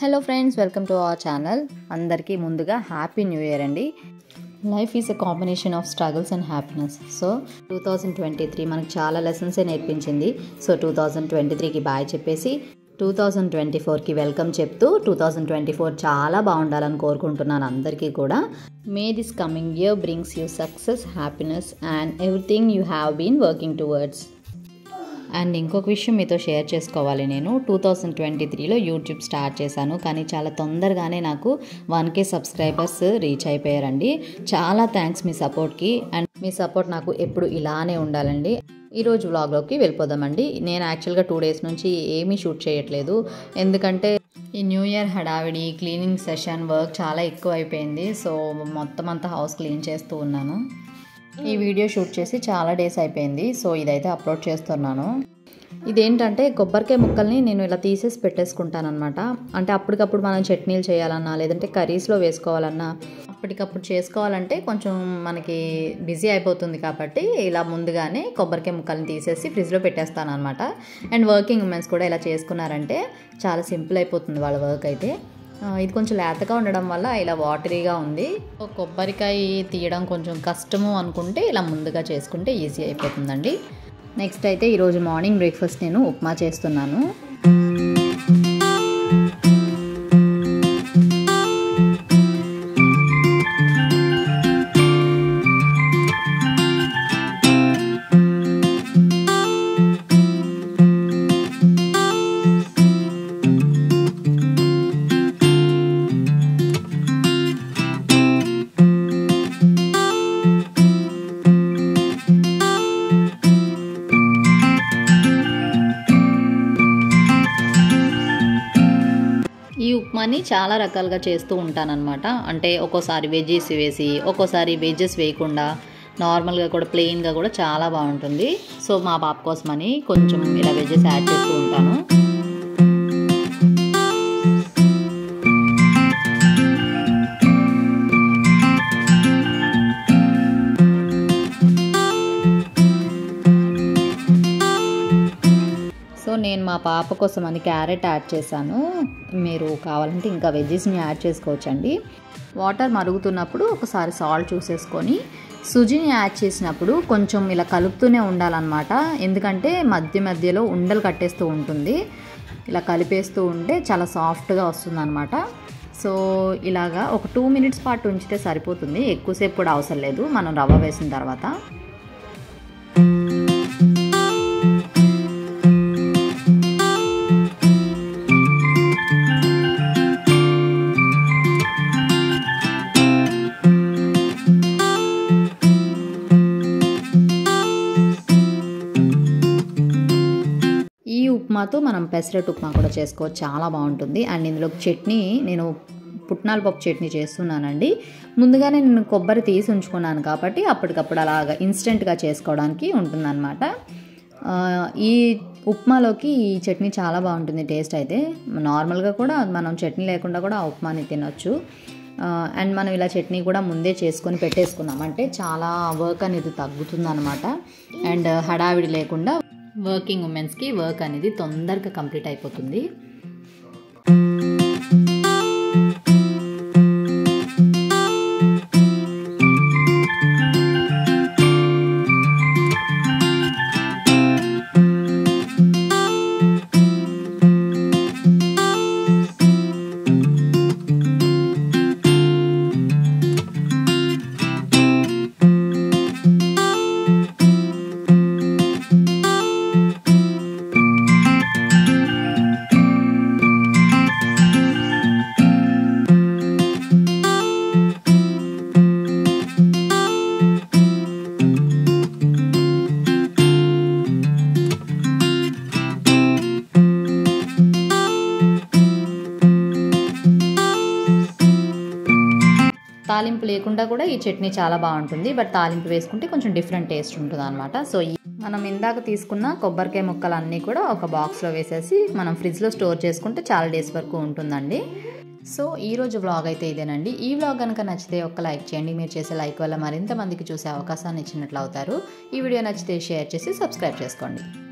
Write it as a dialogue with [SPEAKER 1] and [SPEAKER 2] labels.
[SPEAKER 1] Hello friends welcome to our channel. అందరికీ ముందుగా happy new year అండి. Life is a combination of struggles and happiness. So two thousand twenty three మనకు చాలా లెసన్సే నేర్పించింది. So two thousand twenty త్రీకి bye చెప్పేసి టూ థౌజండ్ ట్వంటీ ఫోర్కి వెల్కమ్ చెప్తూ టూ థౌజండ్ ట్వంటీ ఫోర్ చాలా బాగుండాలని కోరుకుంటున్నాను అందరికీ కూడా. May this coming year brings you success happiness and everything you have been working towards. And ఇంకొక విషయం మీతో షేర్ చేసుకోవాలి నేను. టూ థౌజండ్ ట్వంటీ త్రీలో యూట్యూబ్ స్టార్ట్ చేశాను. కానీ చాలా తొందరగానే నాకు వన్ కే సబ్స్క్రైబర్స్ రీచ్ అయిపోయారండి. చాలా థ్యాంక్స్ మీ సపోర్ట్కి. అండ్ మీ సపోర్ట్ నాకు ఎప్పుడు ఇలానే ఉండాలండి. ఈరోజు వ్లాగ్లోకి వెళ్ళిపోదామండి. నేను యాక్చువల్గా టూ డేస్ నుంచి ఏమీ షూట్ చేయట్లేదు. ఎందుకంటే ఈ న్యూ ఇయర్ హడావిడి క్లీనింగ్ సెషన్ వర్క్ చాలా ఎక్కువ అయిపోయింది సో మొత్తం అంతా హౌస్ క్లీన్ చేస్తూ ఉన్నాను. ఈ వీడియో షూట్ చేసి చాలా డేస్ అయిపోయింది. సో ఇదైతే అప్లోడ్ చేస్తున్నాను. ఇదేంటంటే కొబ్బరికాయ ముక్కల్ని నేను ఇలా తీసేసి పెట్టేసుకుంటాను అనమాట అంటే అప్పటికప్పుడు మనం చట్నీలు చేయాలన్నా లేదంటే కర్రీస్లో వేసుకోవాలన్నా అప్పటికప్పుడు చేసుకోవాలంటే కొంచెం మనకి బిజీ అయిపోతుంది కాబట్టి ఇలా ముందుగానే కొబ్బరికాయ ముక్కల్ని తీసేసి ఫ్రిడ్జ్లో పెట్టేస్తాను అనమాట అండ్ వర్కింగ్ ఉమెన్స్ కూడా ఇలా చేసుకున్నారంటే చాలా సింపుల్ అయిపోతుంది వాళ్ళ వర్క్ అయితే. ఇది కొంచెం లేతగా ఉండడం వల్ల ఇలా వాటరీగా ఉంది. కొబ్బరికాయ తీయడం కొంచెం కష్టము అనుకుంటే ఇలా ముందుగా చేసుకుంటే ఈజీ అయిపోతుందండి. నెక్స్ట్ అయితే ఈరోజు మార్నింగ్ బ్రేక్ఫాస్ట్ నేను ఉప్మా చేస్తున్నాను. ఈ ఉప్మాని చాలా రకాలుగా చేస్తూ ఉంటానన్నమాట. అంటే ఒక్కోసారి వెజ్జెస్ వేసి ఒక్కోసారి వెజ్జెస్ వేయకుండా నార్మల్గా కూడా ప్లెయిన్గా కూడా చాలా బాగుంటుంది. సో మా పాప కోసమని కొంచెం ఇలా వెజ్జెస్ యాడ్ చేస్తూ ఉంటాను. పాప కోసం అని క్యారెట్ యాడ్ చేశాను. మీరు కావాలంటే ఇంకా వెజ్జెస్ని యాడ్ చేసుకోవచ్చండి. వాటర్ మరుగుతున్నప్పుడు ఒకసారి సాల్ట్ చూసేసుకొని సుజిని యాడ్ చేసినప్పుడు కొంచెం ఇలా కలుపుతూనే ఉండాలన్నమాట. ఎందుకంటే మధ్య మధ్యలో ఉండలు కట్టేస్తూ ఉంటుంది. ఇలా కలిపేస్తూ ఉంటే చాలా సాఫ్ట్గా వస్తుందన్నమాట. సో ఇలాగా ఒక టూ మినిట్స్ పాటు ఉంచితే సరిపోతుంది. ఎక్కువసేపు కూడా అవసరం లేదు. మనం రవ్వ వేసిన తర్వాత. ఉప్మాతో మనం పెసరెట్ ఉప్మా కూడా చేసుకోవచ్చు. చాలా బాగుంటుంది. అండ్ ఇందులో చట్నీ నేను పుట్నాల పప్పు చట్నీ చేస్తున్నానండి. ముందుగానే నేను కొబ్బరి తీసి ఉంచుకున్నాను కాబట్టి అప్పటికప్పుడు అలాగా ఇన్స్టెంట్గా చేసుకోవడానికి ఉంటుందన్నమాట. ఈ ఉప్మాలోకి ఈ చట్నీ చాలా బాగుంటుంది టేస్ట్ అయితే. నార్మల్గా కూడా మనం చట్నీ లేకుండా కూడా ఆ ఉప్మాని తినొచ్చు. అండ్ మనం ఇలా చట్నీ కూడా ముందే చేసుకొని పెట్టేసుకున్నామంటే చాలా వర్క్ అనేది తగ్గుతుంది అనమాట అండ్ హడావిడి లేకుండా వర్కింగ్ ఉమెన్స్కి వర్క్ అనేది తొందరగా కంప్లీట్ అయిపోతుంది. తాలింపు లేకుండా కూడా ఈ చట్నీ చాలా బాగుంటుంది. బట్ తాలింపు వేసుకుంటే కొంచెం డిఫరెంట్ టేస్ట్ ఉంటుంది అనమాట సో ఈ- మనం ఇందాక తీసుకున్న కొబ్బరికాయ ముక్కలు అన్నీ కూడా ఒక బాక్స్లో వేసేసి మనం ఫ్రిడ్జ్లో స్టోర్ చేసుకుంటే చాలా డేస్ వరకు ఉంటుందండి. సో ఈ రోజు వ్లాగ్ అయితే ఇదేనండి. ఈ వ్లాగ్ కనుక నచ్చితే ఒక లైక్ చేయండి. మీరు చేసే లైక్ వల్ల మరింత మందికి చూసే అవకాశాన్ని ఇచ్చినట్లు అవుతారు. ఈ వీడియో నచ్చితే షేర్ చేసి సబ్స్క్రైబ్ చేసుకోండి.